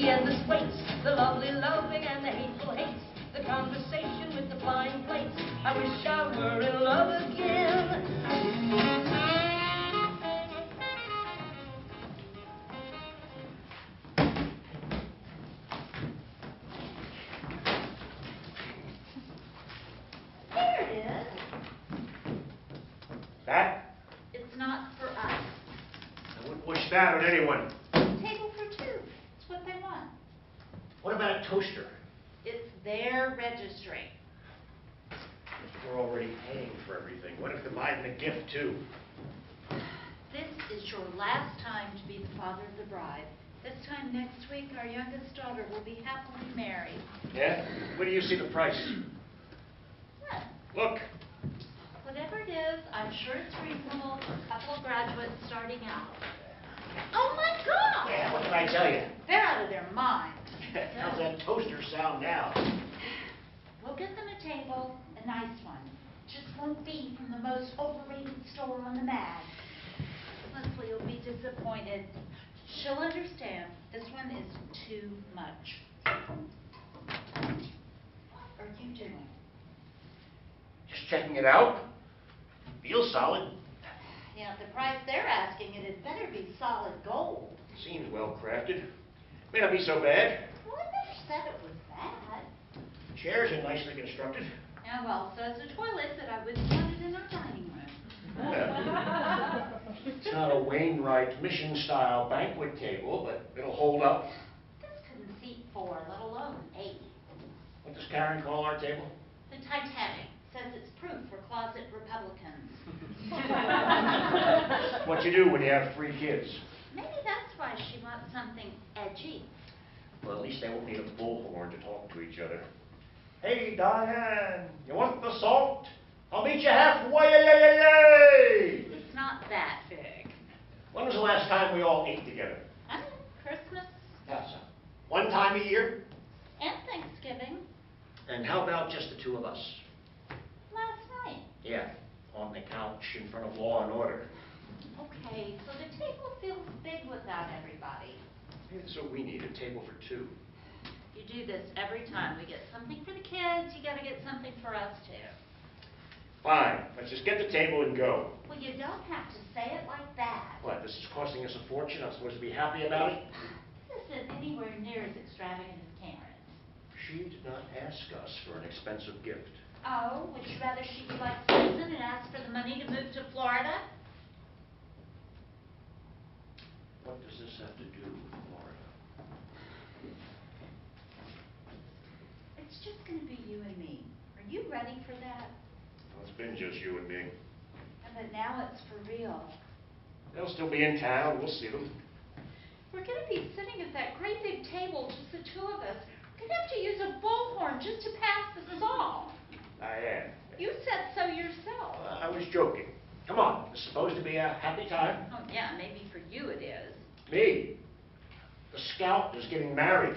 The endless waits, the lovely loving and the hateful hates, the conversation with the flying plates. I wish I were in love again. Here it is. That? It's not for us. I wouldn't wish that on anyone. Table for two. It's what they want. What about a toaster? It's their registry. We're already paying for everything. What if they buy them a gift too? This is your last time to be the father of the bride. This time next week, our youngest daughter will be happily married. Yeah? Where do you see the price? What? Look, Whatever it is, I'm sure it's reasonable for a couple of graduates starting out. Oh, my God! yeah, what can I tell you? They're out of their minds. How's that toaster sound now? We'll get them a table, a nice one. Just won't be from the most overrated store on the mag. Leslie will be disappointed. She'll understand. This one is too much. What are you doing? Just checking it out. Feels solid. Yeah, the price they're asking, it had better be solid gold. Seems well crafted. May not be so bad. Well, I never said it was bad. Chairs are nicely constructed. Yeah, well, so is the toilet that I wouldn't want it in our dining room. It's not a Wainwright mission-style banquet table, but it'll hold up. This couldn't seat four, let alone eight. What does Karen call our table? The Titanic says it's proof for closet Republicans. What you do when you have three kids. Maybe that's why she wants something edgy. Well, at least they won't need a bullhorn to talk to each other. Hey, Diane, you want the salt? I'll meet you halfway. It's not that big. When was the last time we all ate together? I don't know, Christmas That's one time a year. and Thanksgiving And how about just the two of us? last night. Yeah, on the couch in front of Law and Order. Okay, so the table feels big without everybody. What we need, a table for two. You do this every time. We get something for the kids, you gotta get something for us too. Fine, let's just get the table and go. Well, you don't have to say it like that. What, this is costing us a fortune? I'm supposed to be happy about it? This isn't anywhere near as extravagant as Karen's. She did not ask us for an expensive gift. Oh, would you rather she be like Susan and ask for the money to move to Florida? What does this have to do with Florida? It's just gonna be you and me. Are you ready for that? Well, it's been just you and me. And But now it's for real. They'll still be in town, we'll see them. We're gonna be sitting at that great big table, just the two of us. We're gonna have to use a bullhorn just to pass the song. am. You said so yourself. I was joking. Come on, it's supposed to be a happy time. Oh, yeah, maybe for Me, the scout is getting married.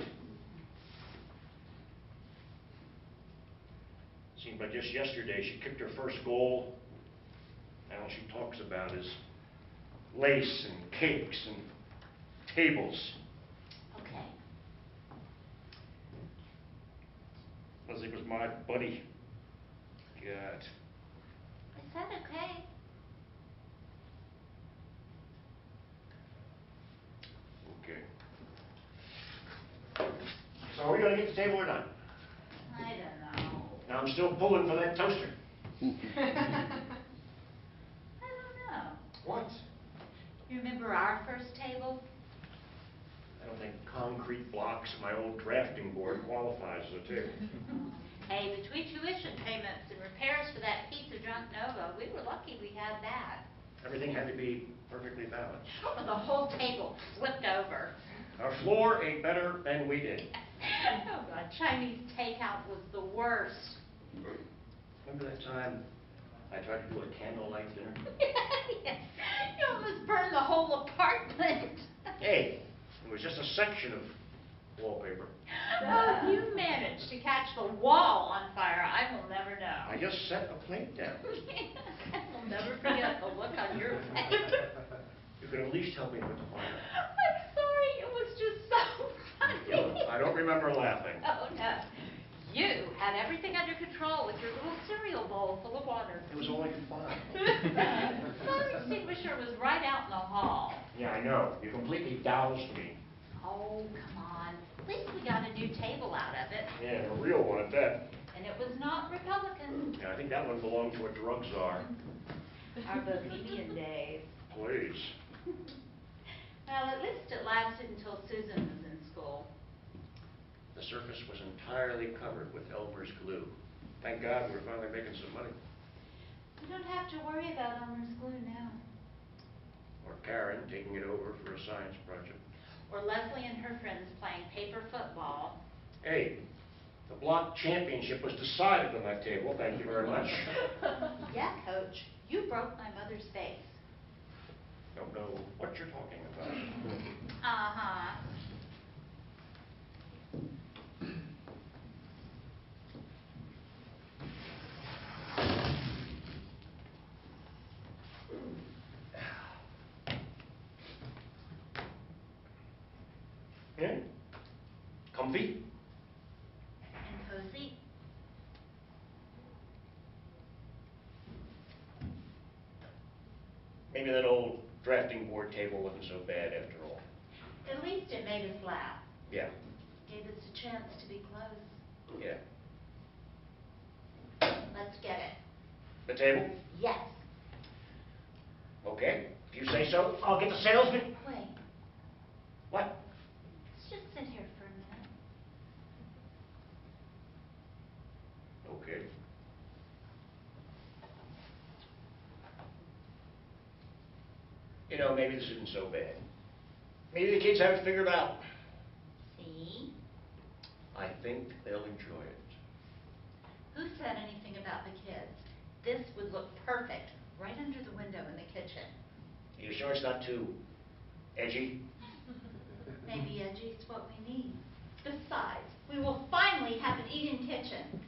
Seemed like just yesterday she kicked her first goal. And all she talks about is lace and cakes and tables. Okay. Leslie was my buddy. God. Is okay. Okay. We gonna get the table or not? I don't know. Now, I'm still pulling for that toaster. I don't know. What? You remember our first table? I don't think concrete blocks and my old drafting board qualifies as a table. Hey, between tuition payments and repairs for that piece of junk Nova, we were lucky we had that. Everything had to be perfectly balanced. Oh, the whole table flipped over. Our floor ate better than we did. Oh, God, Chinese takeout was the worst. Remember that time I tried to do a candlelight dinner? yes. You almost burned the whole apartment. Hey, it was just a section of wallpaper. Oh, you managed to catch the wall on fire, I will never know. I just set a plate down. I will never forget the look on your face. You could at least help me with the fire. I'm sorry, it was just so funny. I don't remember laughing. Oh, no. You had everything under control with your little cereal bowl full of water. It was only fun. Fire extinguisher was right out in the hall. Yeah, I know. You completely doused me. Oh, come on. At least we got a new table out of it, Yeah, a real one at that. and it was not Republican. Yeah, I think that one belonged to a drug czar. Our bohemian days. Please. Well, at least it lasted until Susan was in school. The surface was entirely covered with Elmer's glue. Thank God we're finally making some money. You don't have to worry about Elmer's glue now. Or Karen taking it over for a science project. Or Leslie and her friends playing paper football. Hey, the block championship was decided on that table, thank you very much. Yeah, coach, you broke my mother's face. Don't know what you're talking about. Uh-huh. Yeah? Comfy? And cozy. Maybe that old drafting board table wasn't so bad after all. At least it made us laugh. Yeah, Gave us a chance to be close. yeah. Let's get it. The table? Yes. Okay, if you say so, I'll get the salesman. Wait, What? let's just sit here for a minute. Okay. You know, maybe this isn't so bad. Maybe the kids have it figured out. See? I think they'll enjoy it. Who said anything about the kids? This would look perfect right under the window in the kitchen. You sure it's not too edgy? Maybe edgy is what we need. Besides, we will finally have an eat-in kitchen.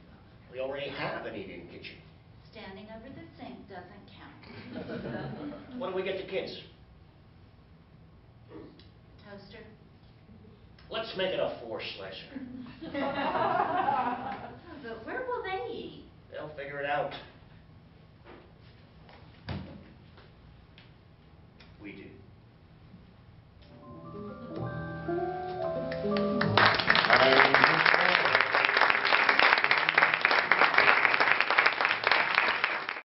We already have an eating kitchen. Standing over the sink doesn't count. What do we get the kids? Toaster? Let's make it a four slicer. But where will they eat? They'll figure it out. We do.